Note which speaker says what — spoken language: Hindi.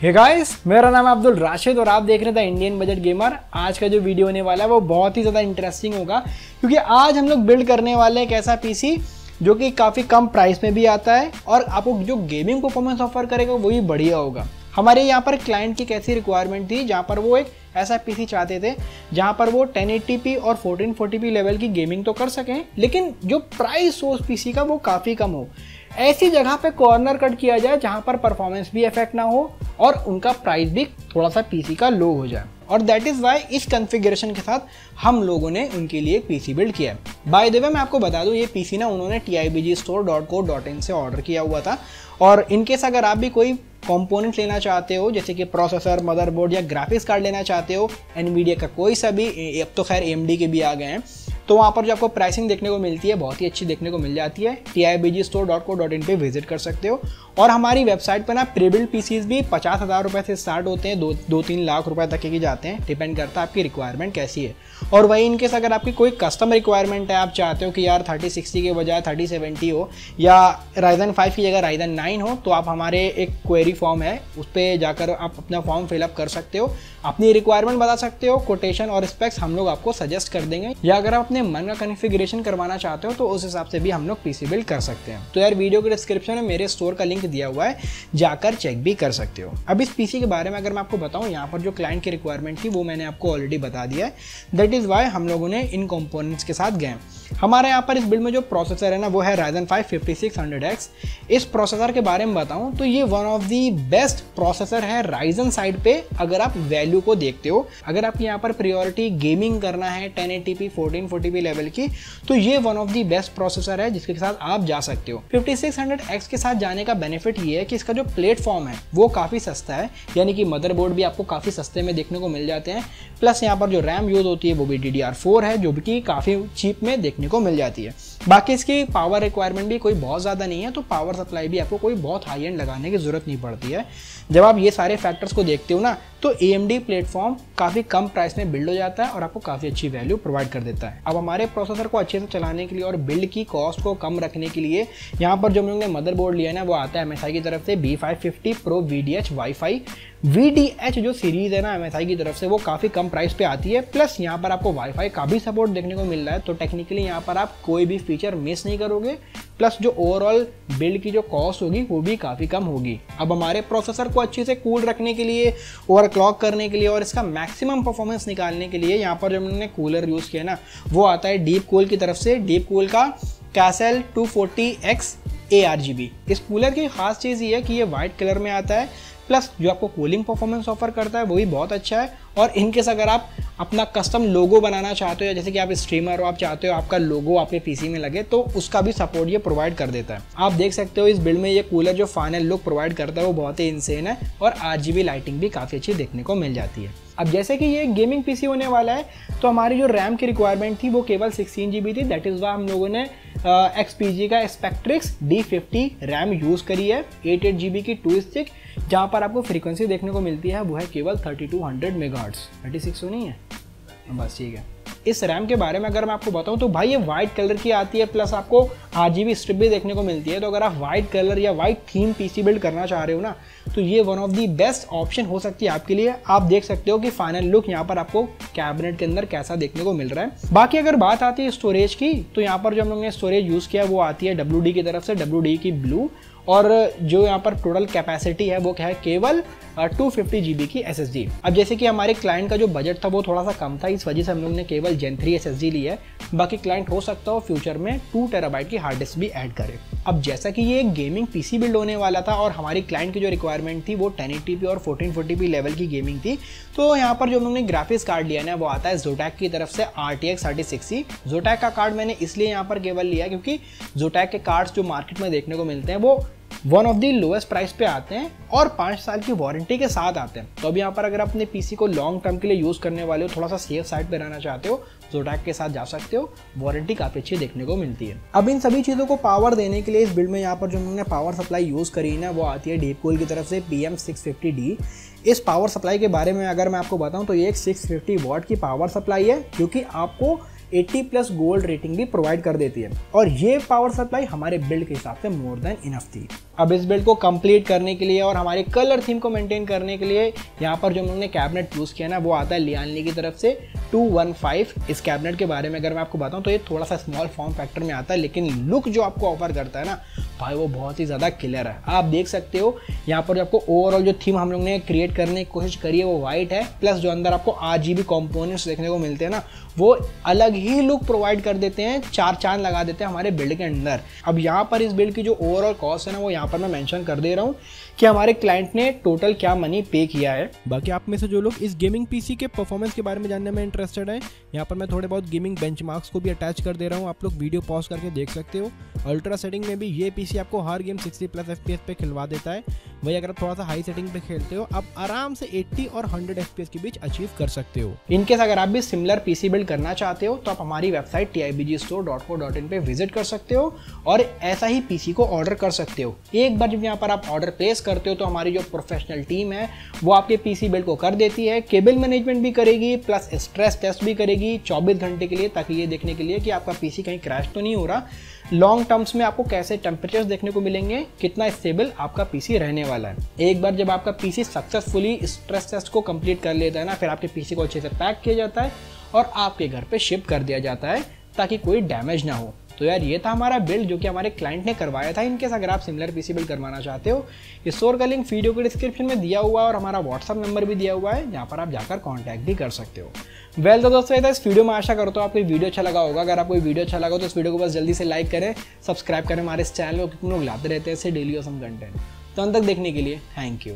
Speaker 1: हे गाइस मेरा नाम है अब्दुल राशिद और आप देख रहे थे इंडियन बजट गेमर आज का जो वीडियो होने वाला है, वो बहुत ही ज़्यादा इंटरेस्टिंग होगा, क्योंकि आज हम लोग बिल्ड करने वाले हैं एक ऐसा पीसी जो कि काफ़ी कम प्राइस में भी आता है और आपको जो गेमिंग परफॉर्मेंस ऑफ़र करेगा, वो भी बढ़िया होगा। हमारे यहाँ पर क्लाइंट की कैसी रिक्वायरमेंट थी, जहाँ पर वो एक ऐसा पीसी चाहते थे, जहाँ पर वो 1080p और 1440p लेवल की गेमिंग तो कर सकें, लेकिन जो प्राइस हो उस पीसी का वो काफ़ी कम हो। ऐसी जगह पे कॉर्नर कट किया जाए जहाँ पर परफॉर्मेंस भी इफ़ेक्ट ना हो और उनका प्राइस भी थोड़ा सा पीसी का लो हो जाए। और दैट इज़ वाई इस कन्फिग्रेशन के साथ हम लोगों ने उनके लिए एक पीसी बिल्ड किया है। बाय द वे मैं आपको बता दूँ, ये पीसी ना उन्होंने T I B G store dot co dot in से ऑर्डर किया हुआ था। और इनकेस अगर आप भी कोई कंपोनेंट लेना चाहते हो, जैसे कि प्रोसेसर मदरबोर्ड या ग्राफिक्स कार्ड लेना चाहते हो एनवीडिया का कोई सा भी अब तो खैर एम के भी आ गए हैं। तो वहाँ पर जो आपको प्राइसिंग देखने को मिलती है, बहुत ही अच्छी देखने को मिल जाती है। T I B G store dot co dot in पर विज़िट कर सकते हो। और हमारी वेबसाइट पर ना प्रीबिल्ड पीसीज भी पचास हज़ार रुपये से स्टार्ट होते हैं, दो दो तीन लाख रुपए तक के जाते हैं। डिपेंड करता है आपकी रिक्वायरमेंट कैसी है। और वही इनकेस अगर आपकी कोई कस्टम रिक्वायरमेंट है, आप चाहते हो कि यार थर्टी सिक्सटी के बजाय थर्टी सेवेंटी हो, या राइजन फाइव की जगह राइजन नाइन हो तो आप हमारे एक क्वेरी फॉर्म है, उस पर जाकर आप अपना फॉर्म फिलअप कर सकते हो। अपनी रिक्वायरमेंट बता सकते हो कोटेशन और स्पेक्स हम लोग आपको सजेस्ट कर देंगे। या अगर आप अपने मन का कन्फिग्रेशन करवाना चाहते हो तो उस हिसाब से भी हम लोग पीसी बिल्ड कर सकते हैं। तो यार वीडियो के डिस्क्रिप्शन में मेरे स्टोर का लिंक दिया हुआ है, जाकर चेक भी कर सकते हो। अब इस पीसी के बारे में अगर मैं आपको बताऊँ, यहाँ पर जो क्लाइंट की रिक्वायरमेंट थी, वो मैंने आपको ऑलरेडी बता दिया है। दैट इज़ वाई हम लोगों ने इन कॉम्पोनेंट्स के साथ गए। हमारे यहाँ पर इस बिल्ड में जो प्रोसेसर है ना, वो है Ryzen five fifty six hundred X इस प्रोसेसर के बारे में बताऊँ तो ये one of the best processor है राइजन साइड पे, अगर आप वैल्यू को देखते हो। अगर आप यहाँ पर प्रियोरिटी गेमिंग करना है ten eighty p fourteen forty p level की तो ये one of the best processor है जिसके साथ आप जा सकते हो। फिफ्टी सिक्स हंड्रेड एक्स के साथ जाने का बेनिफिट ये है कि इसका जो प्लेटफॉर्म है, वो काफ़ी सस्ता है, यानी कि मदरबोर्ड भी आपको काफ़ी सस्ते में देखने को मिल जाते हैं। प्लस यहाँ पर जो रैम यूज़ होती है, वो भी डी है, जो कि काफ़ी चीप में देखने को मिल जाती है। बाकी इसकी पावर रिक्वायरमेंट भी कोई बहुत ज़्यादा नहीं है तो पावर सप्लाई भी आपको कोई बहुत हाई एंड लगाने की ज़रूरत नहीं पड़ती है। जब आप ये सारे फैक्टर्स को देखते हो ना तो ए एम डी प्लेटफॉर्म काफ़ी कम प्राइस में बिल्ड हो जाता है और आपको काफ़ी अच्छी वैल्यू प्रोवाइड कर देता है। अब हमारे प्रोसेसर को अच्छे से चलाने के लिए और बिल्ड की कॉस्ट को कम रखने के लिए यहाँ पर जो हम लोग ने मदरबोर्ड लिया है ना, वो आता है एम एस आई की तरफ़ से B five fifty pro V D H wifi V D H जो सीरीज़ है ना एम एस आई की तरफ़ से वो काफ़ी कम प्राइस पे आती है। प्लस यहाँ पर आपको वाईफाई का भी सपोर्ट देखने को मिल रहा है तो टेक्निकली यहाँ पर आप कोई भी फीचर मिस नहीं करोगे। प्लस जो ओवरऑल बिल्ड की जो कॉस्ट होगी, वो भी काफ़ी कम होगी। अब हमारे प्रोसेसर को अच्छे से कूल रखने के लिए ओवर करने के लिए और इसका मैक्सिमम परफॉर्मेंस निकालने के लिए यहाँ पर जो हमने कूलर यूज़ किया ना, वो आता है डीप कूल की तरफ़ से। डीप कूल का castle 240 X A R G B इस कूलर की खास चीज़ ये है कि ये वाइट कलर में आता है प्लस जो आपको कूलिंग परफॉर्मेंस ऑफ़र करता है, वो भी बहुत अच्छा है। और इनकेस अगर आप अपना कस्टम लोगो बनाना चाहते हो जैसे कि आप स्ट्रीमर हो, आप चाहते हो आपका लोगो आपके पीसी में लगे तो उसका भी सपोर्ट ये प्रोवाइड कर देता है। आप देख सकते हो इस बिल्ड में ये कूलर जो फाइनल लुक प्रोवाइड करता है, वो बहुत ही इंसेन है और आर लाइटिंग भी काफ़ी अच्छी देखने को मिल जाती है। अब जैसे कि ये गेमिंग पीसी होने वाला है तो हमारी जो रैम की रिक्वायरमेंट थी वो केवल सिक्सटीन जी थी। दैट इज़ वाई हम लोगों ने एक्स का Spectrix D fifty RAM use करी है एट एट जी की टू स्टिक जहाँ पर आपको फ्रीक्वेंसी देखने को मिलती है, वो है केवल thirty two hundred mega thirty six नहीं है। बस ठीक है। इस रैम के बारे में अगर मैं आपको बताऊँ तो भाई ये व्हाइट कलर की आती है प्लस आपको आर जी स्ट्रिप भी देखने को मिलती है तो अगर आप व्हाइट कलर या व्हाइट थीम पीसी बिल्ड करना चाह रहे हो ना तो ये one of the best option हो सकती है आपके लिए। आप देख सकते हो कि फाइनल लुक यहाँ पर आपको कैबिनेट के अंदर कैसा देखने को मिल रहा है। बाकी अगर बात आती है स्टोरेज की तो यहाँ पर जो हम लोग ने स्टोरेज यूज़ किया, वो आती है WD की तरफ़ से WD की ब्लू और जो यहाँ पर टोटल कैपेसिटी है, वो क्या है, केवल टू फिफ्टी जी की SSD अब जैसे कि हमारे क्लाइंट का जो बजट था, वो थोड़ा सा कम था, इस वजह से हम लोग ने केवल जेन थ्री एस ली है। बाकी क्लाइंट हो सकता हो फ्यूचर में टू टेराबाइट की हार्ड डिस्क भी ऐड करे। अब जैसा कि ये एक गेमिंग पीसी बिल्ड होने वाला था और हमारी क्लाइंट की जो रिक्वायरमेंट थी, वो टेन और फोर्टीन फोर्टी लेवल की गेमिंग थी। तो यहाँ पर जो हम लोग ने ग्राफिक्स कार्ड लिया ना, वो आता है जोटैक की तरफ़ से R T X thirty six Zotac का कार्ड मैंने इसलिए यहाँ पर केवल लिया क्योंकि जोटैक के कार्ड्स जो मार्केट में देखने को मिलते हैं, वो one of the lowest price पे आते हैं और पाँच साल की वारंटी के साथ आते हैं। तो अब यहाँ पर अगर अपने पीसी को लॉन्ग टर्म के लिए यूज़ करने वाले हो, थोड़ा सा सेफ़ साइड पे रहना चाहते हो जोटैक के साथ जा सकते हो। वारंटी काफ़ी अच्छी देखने को मिलती है। अब इन सभी चीज़ों को पावर देने के लिए इस बिल्ड में यहाँ पर जो हमने पावर सप्लाई यूज़ करी ना, वो आती है डीप कूल की तरफ़ से पी एम सिक्स फिफ्टी इस पावर सप्लाई के बारे में अगर मैं आपको बताऊँ तो ये एक 650 वॉट की पावर सप्लाई है क्योंकि आपको 80 प्लस गोल्ड रेटिंग भी प्रोवाइड कर देती है। और ये पावर सप्लाई हमारे बिल्ड के हिसाब से मोर देन इनफ थी। अब इस बिल्ड को कंप्लीट करने के लिए और हमारे कलर थीम को मेंटेन करने के लिए यहाँ पर जो हमने कैबिनेट यूज़ किया ना, वो आता है लियानली की तरफ़ से 215 इस कैबिनेट के बारे में अगर मैं आपको बताऊँ तो ये थोड़ा सा स्मॉल फॉर्म फैक्टर में आता है, लेकिन लुक जो आपको ऑफ़र करता है ना, भाई वो बहुत ही ज़्यादा क्लियर है। आप देख सकते हो, यहाँ पर जो आपको ओवरऑल जो थीम हम लोग ने क्रिएट करने की कोशिश करी है, वो वाइट है प्लस जो अंदर आपको आर जी कॉम्पोनेंट्स देखने को मिलते हैं ना, वो अलग ही लुक प्रोवाइड कर देते हैं, चार चाँद लगा देते हैं हमारे बिल्ड के अंदर। अब यहाँ पर इस बिल्ड की जो ओवरऑल कॉस्ट है ना, वो यहाँ पर मैं मेंशन कर दे रहा हूँ कि हमारे क्लाइंट ने टोटल क्या मनी पे किया है।
Speaker 2: बाकी आप में से जो लोग इस गेमिंग पीसी के परफॉर्मेंस के बारे में जानने में इंटरेस्टेड है, यहाँ पर मैं थोड़े बहुत गेमिंग बेंचमार्क्स को भी अटैच कर दे रहा हूँ। आप लोग वीडियो पॉज करके देख सकते हो। अल्ट्रा सेटिंग में भी ये पीसी आपको हर गेम 60 प्लस एफ़ पे खिलवा देता है। वही अगर आप थोड़ा सा हाई सेटिंग पे खेलते हो, आप आराम से 80 और 100 एफ़ के बीच अचीव कर सकते हो।
Speaker 1: इनकेस अगर आप भी सिमिलर पीसी बिल्ड करना चाहते हो तो आप हमारी वेबसाइट टी पे विज़िट कर सकते हो और ऐसा ही पीसी को ऑर्डर कर सकते हो। एक बार जब यहाँ पर आप ऑर्डर प्लेस करते हो तो हमारी जो प्रोफेशनल टीम है, वो आपके पीसी बिल्ड को कर देती है। केबल मैनेजमेंट भी करेगी प्लस स्ट्रेस टेस्ट भी करेगी 24 घंटे के लिए, ताकि ये देखने के लिए कि आपका पीसी कहीं क्रैश तो नहीं हो रहा। लॉन्ग टर्म्स में आपको कैसे टेम्परेचर देखने को मिलेंगे, कितना स्टेबल आपका पीसी रहने वाला है। एक बार जब आपका पीसी सक्सेसफुली स्ट्रेस टेस्ट को कंप्लीट कर लेता है ना, फिर आपके पीसी को अच्छे से पैक किया जाता है और आपके घर पे शिप कर दिया जाता है ताकि कोई डैमेज ना हो। तो यार, ये था हमारा बिल्ड जो कि हमारे क्लाइंट ने करवाया था। इनकेस अगर आप सिमिलर पीसी बिल्ड करवाना चाहते हो स्टोर का लिंक वीडियो के डिस्क्रिप्शन में दिया हुआ है और हमारा व्हाट्सअप नंबर भी दिया हुआ है, जहाँ पर आप जाकर कॉन्टैक्ट भी कर सकते हो। वेल तो दोस्तों ये था इस वीडियो में आशा करता हूँ आपको वीडियो अच्छा लगा होगा। अगर आपको वीडियो अच्छा लगा तो इस वीडियो को बस जल्दी से लाइक करें सब्सक्राइब करें हमारे इस चैनल को, क्योंकि लोग लाते रहते हैं इससे डेली और सम कंटेंट तो अंत तक देखने के लिए थैंक यू